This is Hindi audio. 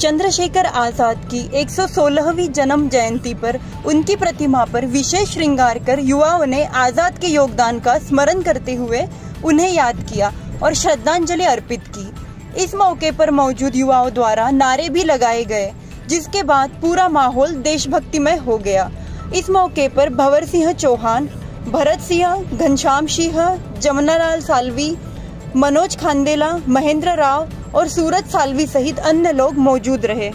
चंद्रशेखर आज़ाद की 116वीं जन्म जयंती पर उनकी प्रतिमा पर विशेष श्रृंगार कर युवाओं ने आज़ाद के योगदान का स्मरण करते हुए उन्हें याद किया और श्रद्धांजलि अर्पित की। इस मौके पर मौजूद युवाओं द्वारा नारे भी लगाए गए, जिसके बाद पूरा माहौल देशभक्तिमय हो गया। इस मौके पर भंवर सिंह चौहान, भरत सिंह, घनश्याम सिंह जमुनालाल सालवी, मनोज खांडेला, महेंद्र राव और सूरज सालवी सहित अन्य लोग मौजूद रहे।